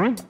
Mm-hmm.